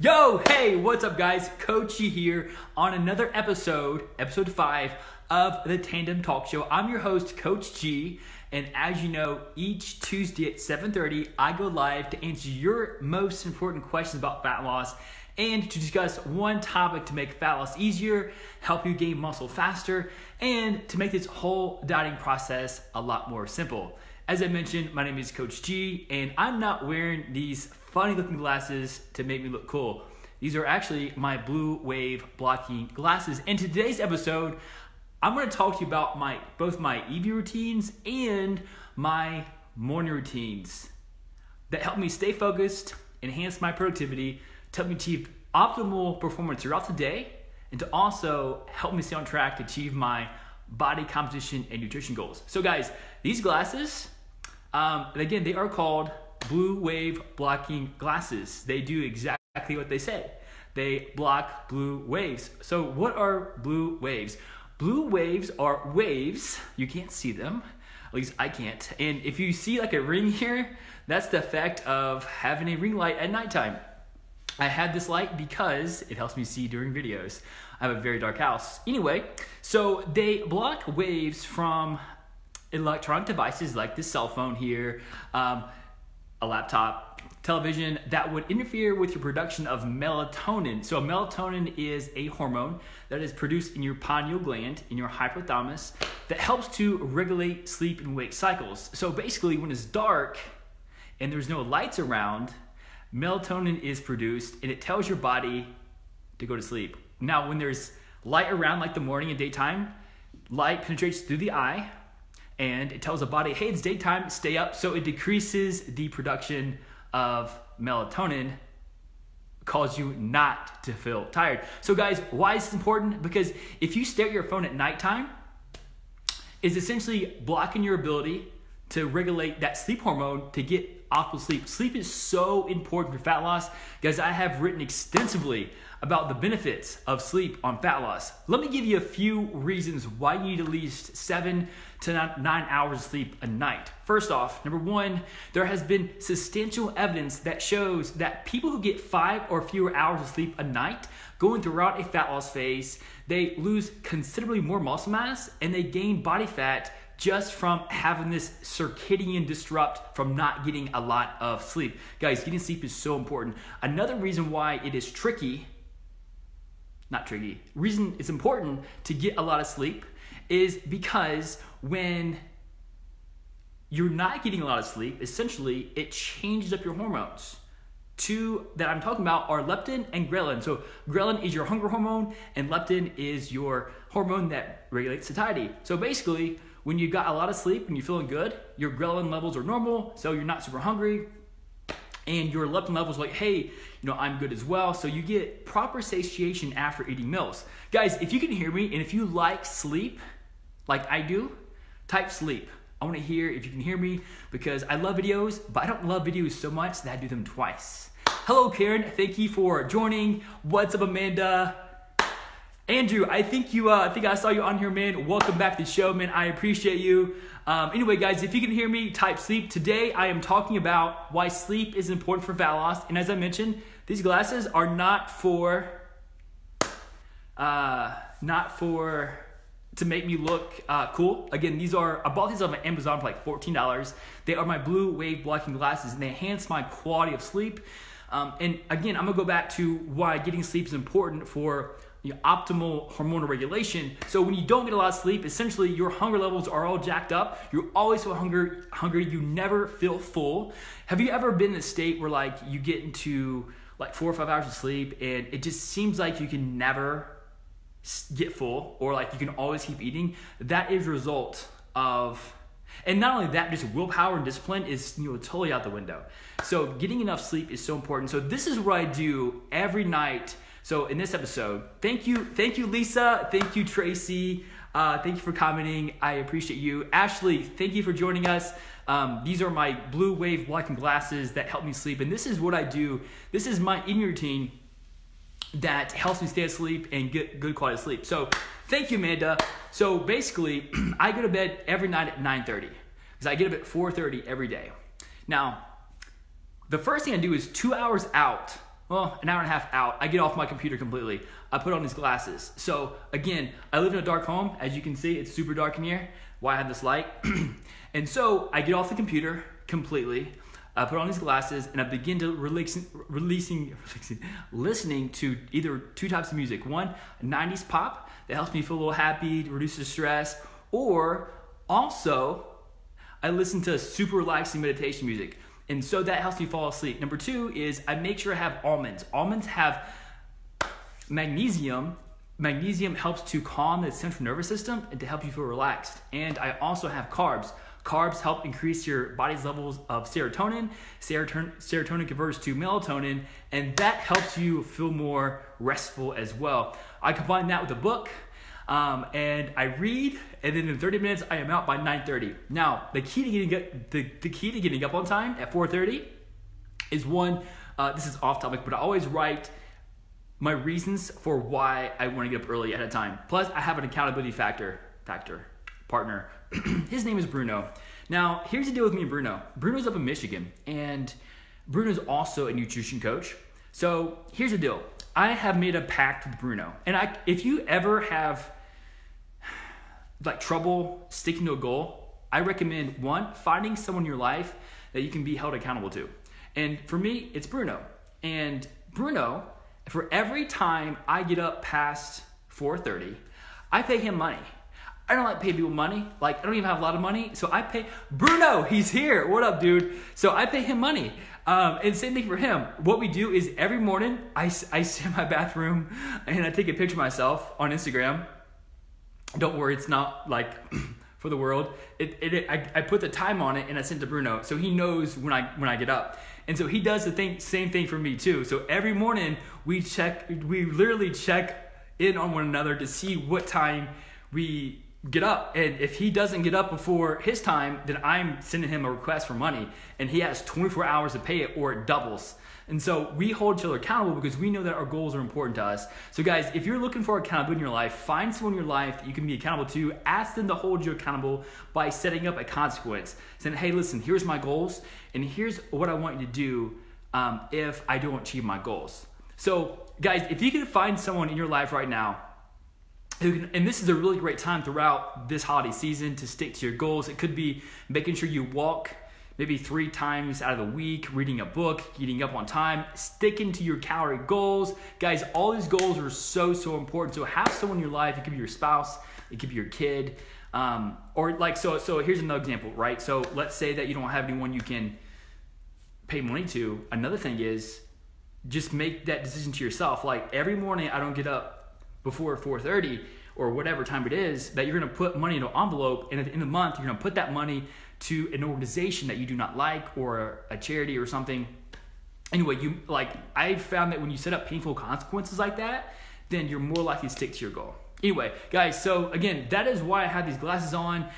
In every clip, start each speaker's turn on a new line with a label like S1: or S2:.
S1: Yo, hey, what's up, guys? Coach G here on another episode, episode five of the Tandem Talk Show. I'm your host, Coach G, and as you know, each Tuesday at 7:30, I go live to answer your most important questions about fat loss and to discuss one topic to make fat loss easier, help you gain muscle faster, and to make this whole dieting process a lot more simple. As I mentioned, my name is Coach G, and I'm not wearing these funny looking glasses to make me look cool. These are actually my blue wave blocking glasses. In today's episode, I'm going to talk to you about my both my EV routines and my morning routines that help me stay focused, enhance my productivity, to help me achieve optimal performance throughout the day, and to also help me stay on track to achieve my body composition and nutrition goals. So, guys, these glasses, um, and again, they are called blue wave blocking glasses. They do exactly what they say. They block blue waves. So, what are blue waves? Blue waves are waves, you can't see them, at least I can't. And if you see like a ring here, that's the effect of having a ring light at nighttime. I had this light because it helps me see during videos. I have a very dark house. Anyway, so they block waves from electronic devices like this cell phone here, um, a laptop, television that would interfere with your production of melatonin. So, melatonin is a hormone that is produced in your pineal gland, in your hypothalamus, that helps to regulate sleep and wake cycles. So, basically, when it's dark and there's no lights around, melatonin is produced and it tells your body to go to sleep. Now, when there's light around, like the morning and daytime, light penetrates through the eye and it tells the body, hey, it's daytime, stay up. So it decreases the production of melatonin, cause you not to feel tired. So, guys, why is this important? Because if you stare at your phone at nighttime, is essentially blocking your ability to regulate that sleep hormone to get optimal sleep. Sleep is so important for fat loss. Guys, I have written extensively about the benefits of sleep on fat loss. Let me give you a few reasons why you need at least seven to nine hours of sleep a night. First off, number one, there has been substantial evidence that shows that people who get five or fewer hours of sleep a night going throughout a fat loss phase, they lose considerably more muscle mass and they gain body fat just from having this circadian disrupt from not getting a lot of sleep. Guys, getting sleep is so important. Another reason why it is tricky, not tricky, reason it's important to get a lot of sleep is because when you're not getting a lot of sleep, essentially it changes up your hormones. Two that I'm talking about are leptin and ghrelin. So, ghrelin is your hunger hormone, and leptin is your hormone that regulates satiety. So, basically, when you've got a lot of sleep and you're feeling good, your ghrelin levels are normal, so you're not super hungry. And your leptin levels like, hey, you know, I'm good as well. So you get proper satiation after eating meals. Guys, if you can hear me and if you like sleep, like I do, type sleep. I want to hear if you can hear me because I love videos, but I don't love videos so much that I do them twice. Hello, Karen. Thank you for joining. What's up, Amanda? Andrew, I think you, uh, I think I saw you on here, man. Welcome back to the show, man. I appreciate you. Um, anyway, guys, if you can hear me, type sleep. Today, I am talking about why sleep is important for fat loss. And as I mentioned, these glasses are not for, uh, not for to make me look uh, cool. Again, these are I bought these on Amazon for like fourteen dollars. They are my blue wave blocking glasses, and they enhance my quality of sleep. Um, and again, I'm gonna go back to why getting sleep is important for you know, optimal hormonal regulation. So when you don't get a lot of sleep, essentially your hunger levels are all jacked up. You're always feel hungry, hungry. You never feel full. Have you ever been in a state where like you get into like four or five hours of sleep and it just seems like you can never get full or like you can always keep eating? That is a result of and not only that, just willpower and discipline is you know totally out the window. So getting enough sleep is so important. So this is what I do every night so in this episode, thank you, thank you, Lisa. Thank you, Tracy. Uh, thank you for commenting. I appreciate you. Ashley, thank you for joining us. Um, these are my blue wave blocking glasses that help me sleep. And this is what I do. This is my eating routine that helps me stay asleep and get good quality sleep. So thank you, Amanda. So basically, I go to bed every night at 9.30 because I get up at 4.30 every day. Now, the first thing I do is two hours out well, an hour and a half out, I get off my computer completely. I put on these glasses. So again, I live in a dark home. As you can see, it's super dark in here. Why I have this light. and so I get off the computer completely. I put on these glasses and I begin to releasing, releasing, listening to either two types of music. One, 90s pop that helps me feel a little happy, reduces stress, or also I listen to super relaxing meditation music. And so that helps me fall asleep. Number two is I make sure I have almonds. Almonds have magnesium. Magnesium helps to calm the central nervous system and to help you feel relaxed. And I also have carbs. Carbs help increase your body's levels of serotonin. Serotonin, serotonin converts to melatonin, and that helps you feel more restful as well. I combine that with a book, um, and I read, and then in 30 minutes I am out by 9:30. Now, the key to getting up, the, the key to getting up on time at 4:30 is one. Uh, this is off topic, but I always write my reasons for why I want to get up early at a time. Plus, I have an accountability factor factor partner. His name is Bruno. Now, here's the deal with me and Bruno. Bruno's up in Michigan, and Bruno's also a nutrition coach. So here's the deal. I have made a pact with Bruno, and I, if you ever have like trouble sticking to a goal, I recommend one finding someone in your life that you can be held accountable to. And for me, it's Bruno. And Bruno, for every time I get up past 4:30, I pay him money. I don't like pay people money. Like, I don't even have a lot of money. So I pay Bruno, he's here. What up, dude? So I pay him money. Um, and same thing for him. What we do is every morning I, I sit in my bathroom and I take a picture of myself on Instagram. Don't worry, it's not like for the world. It, it, it I, I put the time on it and I send to Bruno. So he knows when I, when I get up. And so he does the thing, same thing for me too. So every morning we check, we literally check in on one another to see what time we get up. And if he doesn't get up before his time, then I'm sending him a request for money. And he has 24 hours to pay it or it doubles. And so we hold each other accountable because we know that our goals are important to us. So, guys, if you're looking for accountability in your life, find someone in your life that you can be accountable to. Ask them to hold you accountable by setting up a consequence. Saying, hey, listen, here's my goals, and here's what I want you to do um, if I don't achieve my goals. So, guys, if you can find someone in your life right now and this is a really great time throughout this holiday season to stick to your goals. It could be making sure you walk maybe three times out of the week, reading a book, eating up on time, sticking to your calorie goals. Guys, all these goals are so, so important. So have someone in your life, it could be your spouse, it could be your kid. Um, or like, so, so here's another example, right? So let's say that you don't have anyone you can pay money to. Another thing is just make that decision to yourself. Like every morning I don't get up before 4.30 or whatever time it is that you're going to put money in an envelope and at the end of the month you're going to put that money to an organization that you do not like or a charity or something. Anyway you like i found that when you set up painful consequences like that then you're more likely to stick to your goal. Anyway guys so again that is why i have these glasses on.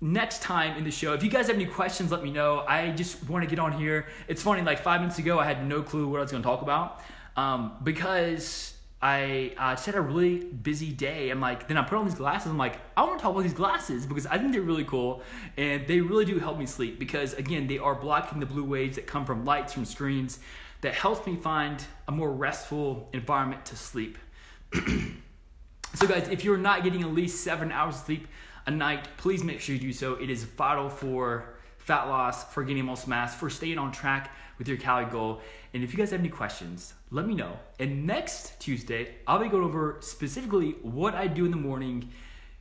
S1: Next time in the show if you guys have any questions let me know. I just want to get on here. It's funny like five minutes ago i had no clue what i was going to talk about um, because I uh, just had a really busy day. I'm like, then I put on these glasses. I'm like, I want to talk about these glasses because I think they're really cool and they really do help me sleep because, again, they are blocking the blue waves that come from lights from screens that helps me find a more restful environment to sleep. so, guys, if you're not getting at least seven hours of sleep a night, please make sure you do so. It is vital for fat loss, for gaining muscle mass, for staying on track with your calorie goal. And if you guys have any questions, let me know. And next Tuesday, I'll be going over specifically what I do in the morning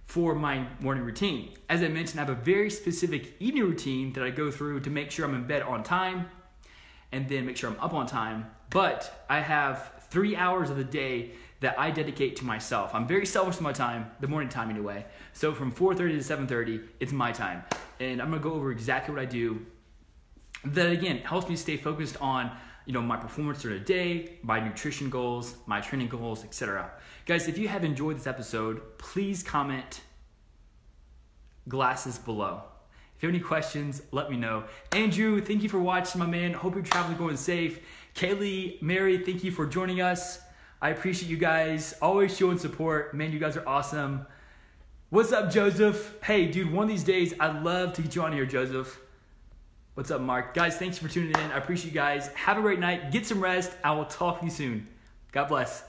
S1: for my morning routine. As I mentioned, I have a very specific evening routine that I go through to make sure I'm in bed on time and then make sure I'm up on time. But I have three hours of the day that I dedicate to myself. I'm very selfish with my time, the morning time anyway. So from 4:30 to 7:30, it's my time. And I'm gonna go over exactly what I do. That again helps me stay focused on you know my performance during the day, my nutrition goals, my training goals, etc. Guys, if you have enjoyed this episode, please comment glasses below. If you have any questions, let me know. Andrew, thank you for watching, my man. Hope you're traveling going safe. Kaylee, Mary, thank you for joining us. I appreciate you guys. Always showing support. Man, you guys are awesome. What's up, Joseph? Hey, dude, one of these days, I'd love to get you on here, Joseph. What's up, Mark? Guys, thanks for tuning in. I appreciate you guys. Have a great night. Get some rest. I will talk to you soon. God bless.